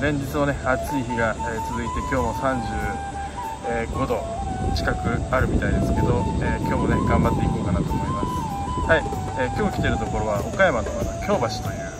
連日のね暑い日が、え、続いて今日も35度近くあるみたいですけど、え今日もね頑張っていこうかなと思います。はい、え今日来てるところは岡山の京橋という、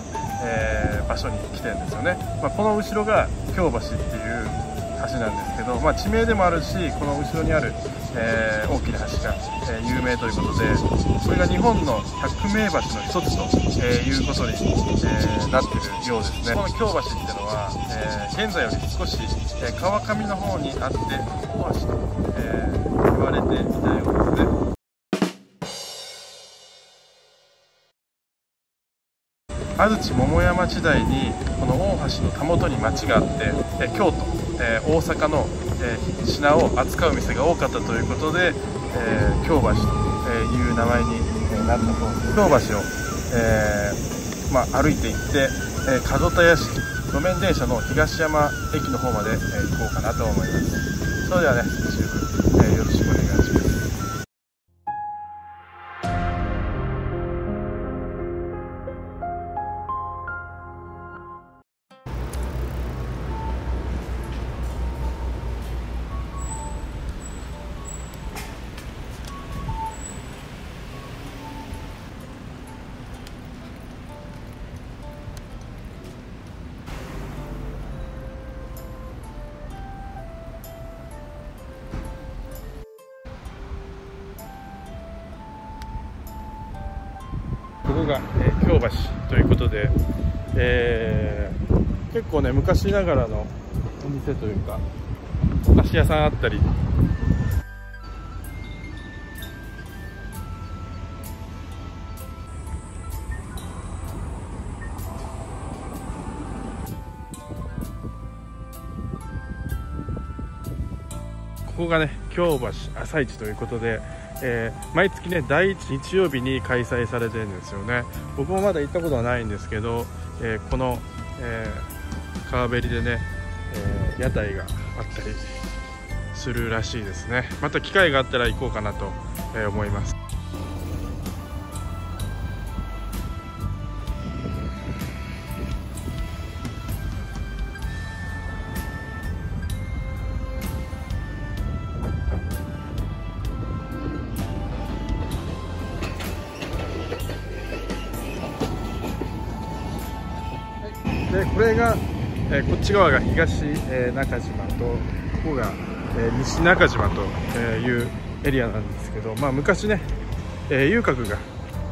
え場所に来てるんですよね、まあ、この後ろが京橋っていう橋なんですけど、まあ、地名でもあるしこの後ろにある、えー、大きな橋が、えー、有名ということでそれが日本の百名橋の一つと、えー、いうことに、えなってるようですね。この京橋っていうのは、え現在より少し、え川上の方にあって大橋と、え言われていたようですね。安土桃山時代にこの大橋のたもとに町があって、京都。えー、大阪の、えー、品を扱う店が多かったということで、えー、京橋という名前になったと。京橋を、えまあ、歩いていって、え門田屋敷路面電車の東山駅の方まで、え行こうかなと思います。それではね中部、えよろしくお願いします。ここが、えー、京橋ということで、えー、結構ね昔ながらのお店というかお菓子屋さんあったり。ここがね京橋朝市ということでえー、毎月ね第1日曜日に開催されてるんですよね。僕もまだ行ったことはないんですけど、えー、この、えー、川べりでね、え屋台があったりするらしいですね。また機会があったら行こうかなと思います。でこれが、えー、こっち側が東、えー、中島とここが、え、西中島というエリアなんですけど、まあ、昔ね、え遊郭が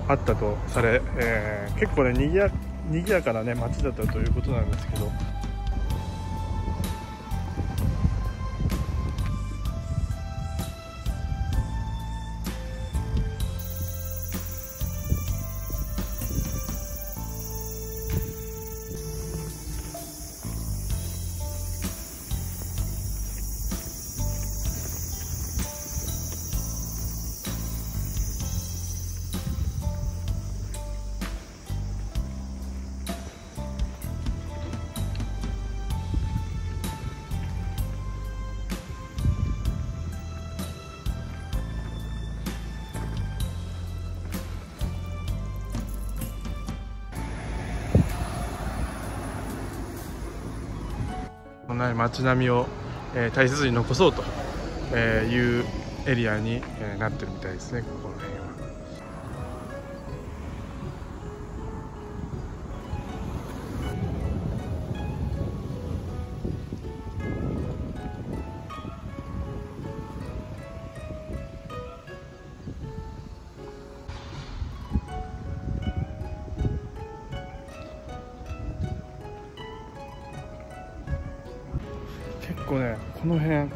あったとされ、え結構ねにぎやかな、ね、街だったということなんですけどこの街並みを、えー、大切に残そうというエリアに、なってるみたいですねここの辺構ねこの辺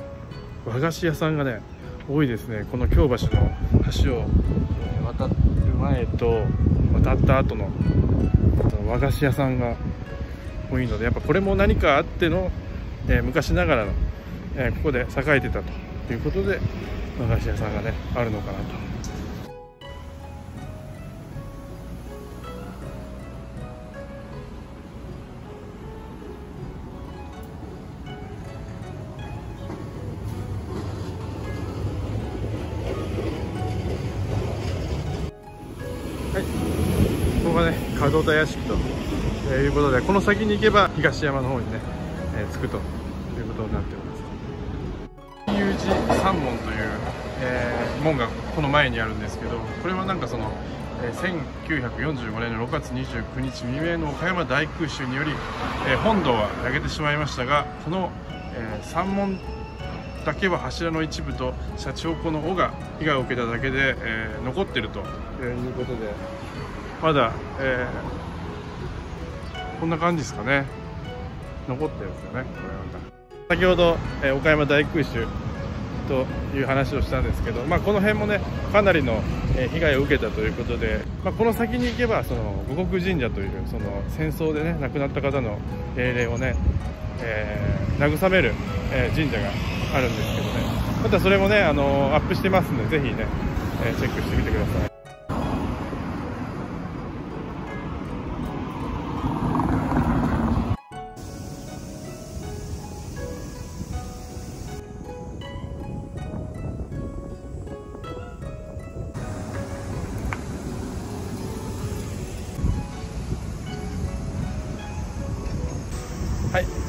和菓子屋さんがね多いですね。この京橋の橋を渡る前と渡った後の和菓子屋さんが多いのでやっぱこれも何かあっての、えー、昔ながらの、えー、ここで栄えてたということで和菓子屋さんがねあるのかなと。門田屋敷ということでこの先に行けば東山の方にねえー、つくということになっております。有寺三門という、えー、門がこの前にあるんですけどこれはなんかその、えー、1945年の6月29日未明の岡山大空襲により、えー、本堂は焼けてしまいましたがこの、えー、三門だけは柱の一部とシャチホコの尾が被害を受けただけで、えー、残っているということでまだ、えー、こんな感じですかね。残ってるんですよねこれまた先ほど、えー、岡山大空襲という話をしたんですけど、まあ、この辺もねかなりの被害を受けたということで、まあ、この先に行けばその護国神社というその戦争でね亡くなった方の霊霊をね、えー、慰める、え、神社があるんですけどね。またそれもねあのアップしてますんでぜひね、え、チェックしてみてください。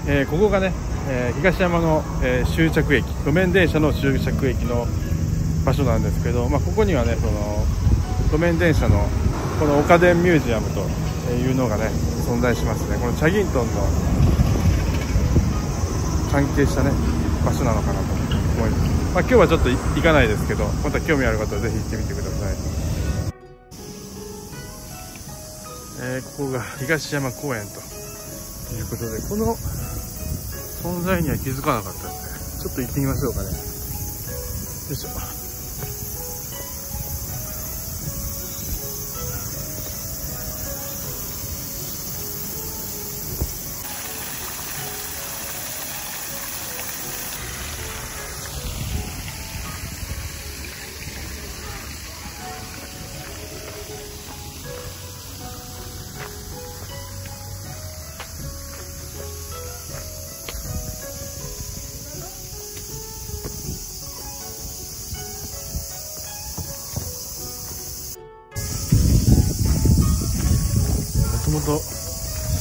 えー、ここがねえー、東山の、えー、終着駅路面電車の終着駅の場所なんですけど、まあ、ここにはねその路面電車のこの岡電ミュージアムというのがね存在しますね。このチャギントンの関係したね場所なのかなと思います、まあ、今日はちょっと行かないですけどまた興味ある方はぜひ行ってみてください、えー、ここが東山公園ということでこの存在には気づかなかったですね。ちょっと行ってみましょうかね。よいしょ。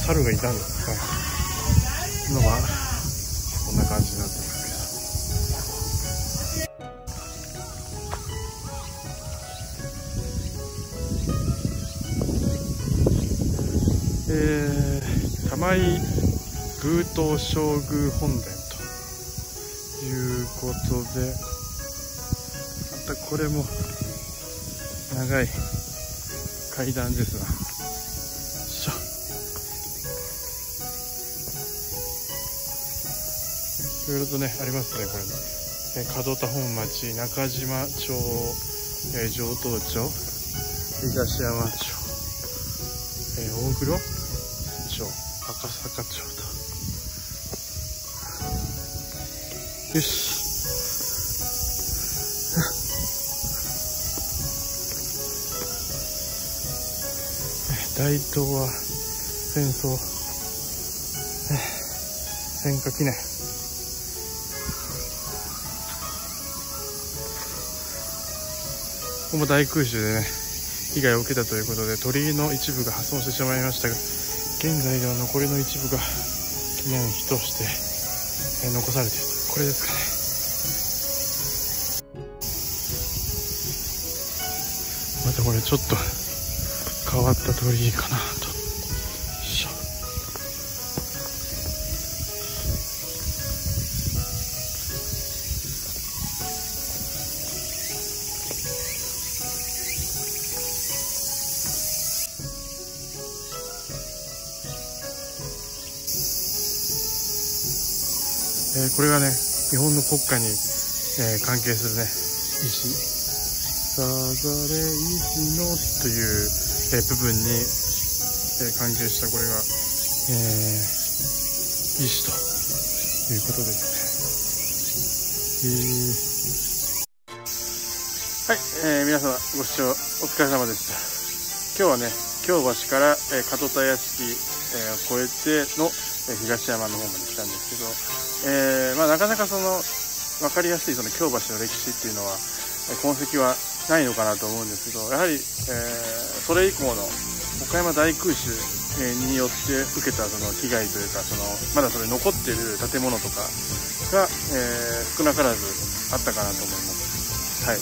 猿がいたんですか今はこんな感じになってますけどえー、玉井宮東将宮本殿ということでまたこれも長い階段ですないろいろとね、ありますね、これ。え門田本町、中島町、えー、上東町、東山町、えー、大黒町、赤坂町と。よし。大東は戦争、戦火記念。ここも大空襲でね、被害を受けたということで、鳥居の一部が破損してしまいましたが、現在では残りの一部が記念碑として、え残されている。これですかね。またこれちょっと変わった鳥居かなえー、これがね日本の国歌に、えー、関係するね石。さざれ石のという、えー、部分に、え関係したこれが、え石ということですね、はい、え皆様ご視聴お疲れ様でした。今日はね京橋から、え門田屋敷、えを越えての東山の方まで来たんですけど、えー、まあ、なかなかその分かりやすいその京橋の歴史っていうのは痕跡はないのかなと思うんですけどやはり、えー、それ以降の岡山大空襲によって受けたその被害というかそのまだそれ残ってる建物とかが、えー、少なからずあったかなと思います。はい。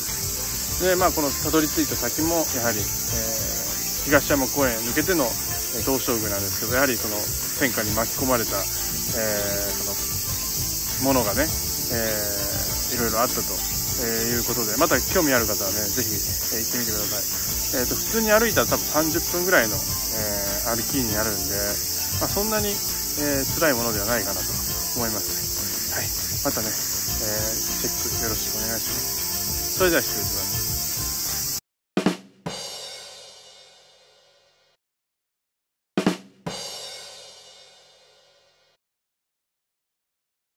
でまあこのたどり着いた先もやはり、えー、東山公園抜けての東照宮なんですけどやはりその戦火に巻き込まれた、えー、そのものがね、えー、いろいろあったとえー、いうことで、また興味ある方はね、ぜひ、えー、行ってみてください。えっ、ー、と、普通に歩いたら多分30分ぐらいの、え歩きになるんで、まあ、そんなに、え辛いものではないかなと思います。はい。またね、えチェックよろしくお願いします。それでは失礼します。